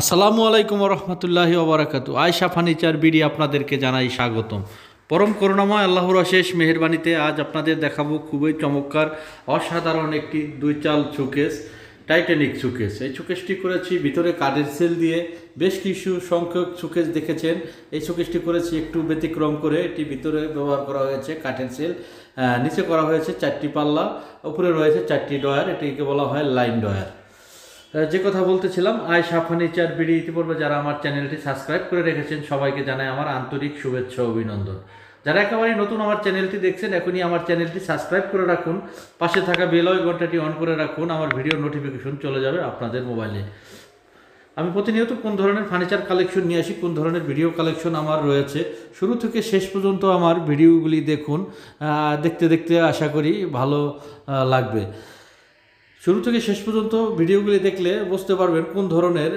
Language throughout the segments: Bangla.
আসসালামু আলাইকুম রহমতুল্লাহি ওবরাকাতু। আয়সা ফার্নিচার বিডি আপনাদেরকে জানাই স্বাগতম। পরম করুণাময় আল্লাহর অশেষ মেহেরবানিতে আজ আপনাদের দেখাবো খুবই চমৎকার, অসাধারণ একটি দুই চাল শোকেস টাইটানিক শোকেস এই শোকেসটি করেছি ভিতরে কাঠের সেল দিয়ে বেশ কিছু সংখ্যক শোকেস দেখেছেন। এই শোকেসটি করেছি একটু ব্যতিক্রম করে, এটি ভিতরে ব্যবহার করা হয়েছে কাঠের সেল নিচে করা হয়েছে চারটি পাল্লা উপরে রয়েছে চারটি ডয়ার, এটিকে বলা হয় লাইন ডয়ার। যে কথা বলতেছিলাম আয়সা ফার্নিচার বিডি ইতিপূর্বে যারা আমার চ্যানেলটি সাবস্ক্রাইব করে রেখেছেন, সবাইকে জানাই আমার আন্তরিক শুভেচ্ছা, অভিনন্দন। যারা একেবারে নতুন আমার চ্যানেলটি দেখছেন, এখনই আমার চ্যানেলটি সাবস্ক্রাইব করে রাখুন। পাশে থাকা বেল ওই ঘন্টাটি অন করে রাখুন, আমার ভিডিও নোটিফিকেশন চলে যাবে আপনাদের মোবাইলে। আমি প্রতিনিয়ত কোন ধরনের ফার্নিচার কালেকশন নিয়ে আসি, কোন ধরনের ভিডিও কালেকশন আমার রয়েছে, শুরু থেকে শেষ পর্যন্ত আমার ভিডিওগুলি দেখুন। দেখতে দেখতে আশা করি ভালো লাগবে। শুরু থেকে শেষ পর্যন্ত ভিডিওগুলি দেখলে বুঝতে পারবেন কোন ধরনের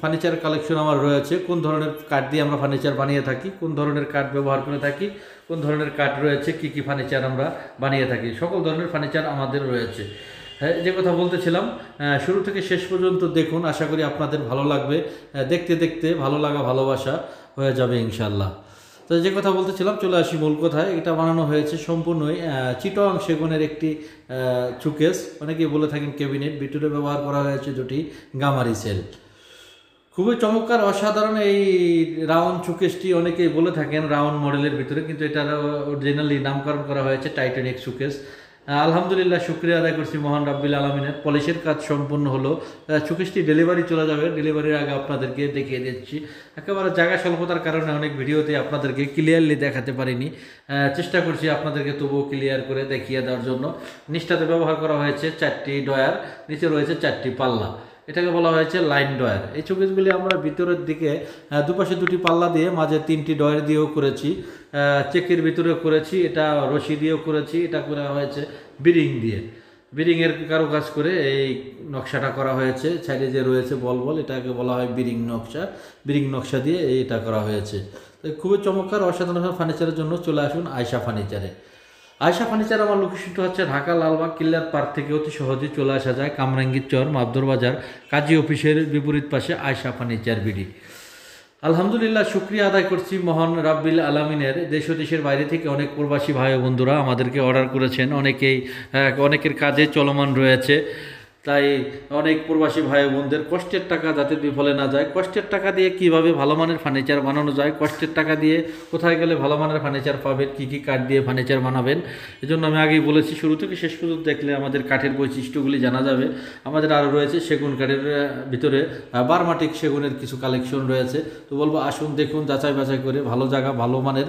ফার্নিচার কালেকশন আমার রয়েছে, কোন ধরনের কাঠ দিয়ে আমরা ফার্নিচার বানিয়ে থাকি, কোন ধরনের কাঠ ব্যবহার করে থাকি, কোন ধরনের কাঠ রয়েছে, কি কি ফার্নিচার আমরা বানিয়ে থাকি, সকল ধরনের ফার্নিচার আমাদের রয়েছে। হ্যাঁ যে কথা বলতেছিলাম শুরু থেকে শেষ পর্যন্ত দেখুন, আশা করি আপনাদের ভালো লাগবে। দেখতে দেখতে ভালো লাগা, ভালোবাসা হয়ে যাবে ইনশাল্লাহ তো যে কথা বলতেছিলাম, চলে আসি মূল কথায়। এটা বানানো হয়েছে সম্পূর্ণই চিটং সেগুনের একটি চুকেস। অনেকেই বলে থাকেন ক্যাবিনেট। ভিতরে ব্যবহার করা হয়েছে দুটি গামারি সেল। খুবই চমৎকার, অসাধারণ এই রাউন্ড চুকেসটি অনেকেই বলে থাকেন, রাউন্ড মডেলের ভিতরে। কিন্তু এটার অরিজিনালি নামকরণ করা হয়েছে টাইটানিক সুকেস আলহামদুলিল্লাহ, শুক্রিয়া আদায় করছি মহান রাব্বিল আলমিনের। পলিশের কাজ সম্পূর্ণ হলো চুকিশটি ডেলিভারি চলে যাবে। ডেলিভারির আগে আপনাদেরকে দেখিয়ে দিচ্ছি। একেবারে জায়গা স্বল্পতার কারণে অনেক ভিডিওতে আপনাদেরকে ক্লিয়ারলি দেখাতে পারিনি। চেষ্টা করছি আপনাদেরকে তবুও ক্লিয়ার করে দেখিয়ে দেওয়ার জন্য। নিষ্ঠাতে ব্যবহার করা হয়েছে চারটি ডয়ার নিচে রয়েছে চারটি পাল্লা। এটাকে বলা হয়েছে লাইন ডয়ার এই চোকেসগুলি আমরা ভিতরের দিকে দুপাশে দুটি পাল্লা দিয়ে, মাঝে তিনটি ডয়ার দিয়েও করেছি। চেকের ভিতরে করেছি, এটা রশি দিয়েও করেছি, এটা করা হয়েছে বিরিং দিয়ে। বিরিংয়ের কারও কাজ করে এই নকশাটা করা হয়েছে। সাইডে যে রয়েছে বল বল এটাকে বলা হয় বিরিং নকশা। বিরিং নকশা দিয়ে এটা করা হয়েছে। খুবই চমৎকার, অসাধারণ ফার্নিচারের জন্য চলে আসুন আয়সা ফার্নিচারে। আয়সা ফার্নিচার, আমার লোকেশনটা হচ্ছে ঢাকা লালবাগ কিল্লার পার্ক থেকে অতি সহজে চলে আসা যায় কামরাঙ্গীর চর মাবদর বাজার, কাজী অফিসের বিপরীত পাশে আয়সা ফার্নিচার বিডি আলহামদুলিল্লাহ, শুক্রিয়া আদায় করছি মহান রাব্বিল আলামিনের। দেশ ও দেশের বাইরে থেকে অনেক প্রবাসী ভাই বন্ধুরা আমাদেরকে অর্ডার করেছেন। অনেকেই অনেকের কাজে চলমান রয়েছে। তাই অনেক প্রবাসী ভাই বোনদের কষ্টের টাকা যাতে বিফলে না যায়, কষ্টের টাকা দিয়ে কীভাবে ভালো মানের ফার্নিচার বানানো যায়, কষ্টের টাকা দিয়ে কোথায় গেলে ভালো মানের ফার্নিচার পাবেন, কী কী কাঠ দিয়ে ফার্নিচার বানাবেন, এজন্য আমি আগেই বলেছি শুরু থেকে শেষ পর্যন্ত দেখলে আমাদের কাঠের বৈশিষ্ট্যগুলি জানা যাবে। আমাদের আরও রয়েছে সেগুন কাঠের ভিতরে বারমাটিক সেগুনের কিছু কালেকশন রয়েছে। তো বলব আসুন, দেখুন যাচাই বাছাই করে ভালো জায়গা, ভালো মানের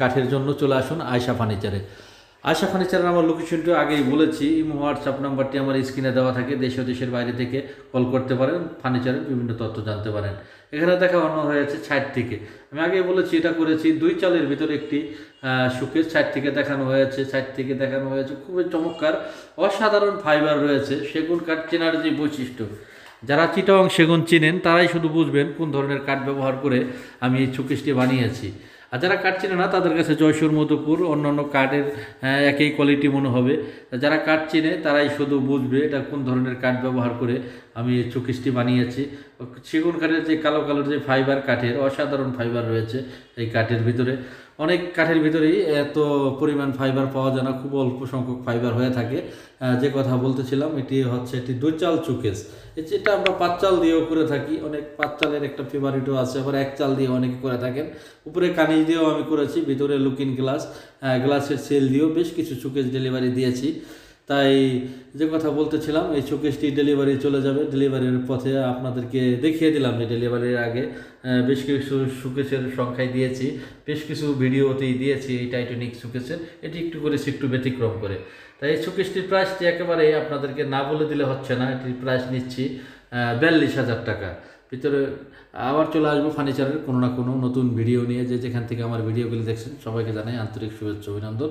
কাঠের জন্য চলে আসুন আয়সা ফার্নিচারে আশা ফার্নিচারের আমার লোকেশনটি আগেই বলেছি, ইমো হোয়াটসঅ্যাপ নাম্বারটি আমার স্ক্রিনে দেওয়া থাকে, দেশ ও দেশের বাইরে থেকে কল করতে পারেন ফার্নিচারের বিভিন্ন তথ্য জানতে পারেন। এখানে দেখানো হয়েছে ছাইট থেকে। আমি আগেই বলেছি, এটা করেছি দুই চালের ভিতরে একটি সুখের ছাইট থেকে দেখানো হয়েছে ছাইট থেকে দেখানো হয়েছে, খুবই চমৎকার, অসাধারণ ফাইবার রয়েছে, সেগুন কাঠ চেনার যে বৈশিষ্ট্য। যারা চিটাং সেগুন চিনেন, তারাই শুধু বুঝবেন কোন ধরনের কাঠ ব্যবহার করে আমি এই চুকেশটি বানিয়েছি। আর যারা কাঠ চেনে না, তাদের কাছে জয়সুর মধুপুর অন্য অন্য কাঠের একই কোয়ালিটি মনে হবে। যারা কাঠ চেনে, তারাই শুধু বুঝবে এটা কোন ধরনের কাঠ ব্যবহার করে আমি চুকিসটি বানিয়েছি। সেগুন কাঠের যে কালো কালোর যে ফাইবার কাঠের, অসাধারণ ফাইবার রয়েছে এই কাঠের ভিতরে। অনেক কাঠের ভিতরেই এত পরিমাণ ফাইবার পাওয়া যায় না, খুব অল্প সংখ্যক ফাইবার হয়ে থাকে। যে কথা বলতেছিলাম, এটি হচ্ছে একটি দুই চাল চুকেস এটা আমরা পাঁচ চাল দিয়েও করে থাকি, অনেক পাঁচ চালের একটা ফেভারিটও আছে, আবার এক চাল দিয়ে অনেকে করে থাকেন। উপরে কানিজ দিয়েও আমি করেছি, ভিতরে লুকিং গ্লাস গ্লাসের সেল দিয়েও বেশ কিছু চুকেস ডেলিভারি দিয়েছি। তাই যে কথা বলতেছিলাম, এই শোকেসটি ডেলিভারি চলে যাবে। ডেলিভারির পথে আপনাদেরকে দেখিয়ে দিলাম যে ডেলিভারির আগে বেশ কিছু শোকেসের সংখ্যায় দিয়েছি, বেশ কিছু ভিডিওতেই দিয়েছি এই টাইটানিক শোকেসের এটি একটু করেছি একটু ব্যতিক্রম করে। তাই এই শোকেসটির প্রাইসটি একেবারে আপনাদেরকে না বলে দিলে হচ্ছে না, এটির প্রাইস নিচ্ছি বিয়াল্লিশ হাজার টাকা। ভিতরে আবার চলে আসব ফার্নিচারের কোনো না কোনো নতুন ভিডিও নিয়ে। যে যেখান থেকে আমার ভিডিওগুলি দেখছেন, সবাইকে জানাই আন্তরিক শুভেচ্ছা, অভিনন্দন।